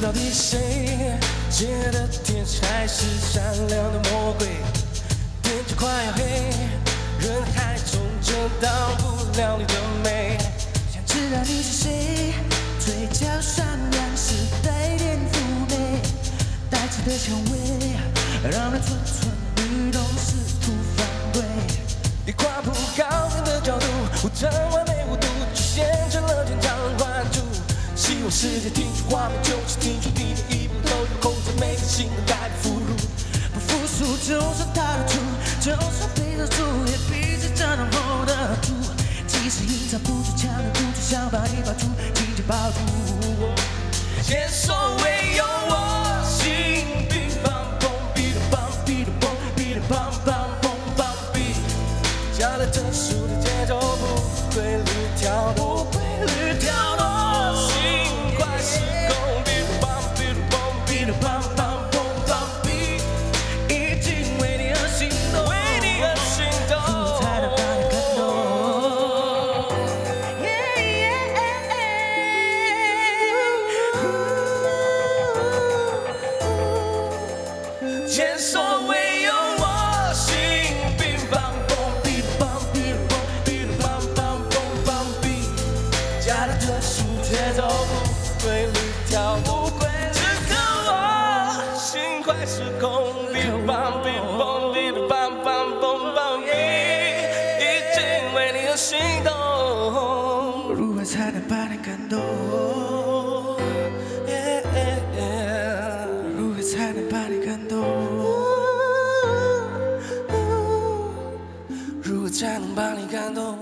到底谁？亲爱的天使还是善良的魔鬼？天就快要黑，人海中遮挡不了你的美。想知道你是谁？嘴角上扬是带点妩媚，带刺的蔷薇让人蠢蠢欲动，试图犯规。你跨步高冷的角度，我着。世界停止画面，就是停止你每一步都有控制，每个心都带着俘虏。不服输，就算踏得出，就算被勒住，也必须战斗后的土。即使隐藏不住强忍不住想把你抱住，紧紧抱住。前所未有，我心乒乓砰，哔哩梆，哔哩砰，哔哩梆梆砰梆哔，加了特殊的节奏，不规律跳动，节奏，不规律跳动，此刻我心快失控，哔哩梆，哔哩砰，哔哩梆梆砰梆哔，已经为你而心动。如何才能把你感动？如何才能把你感动？如何才能把你感动？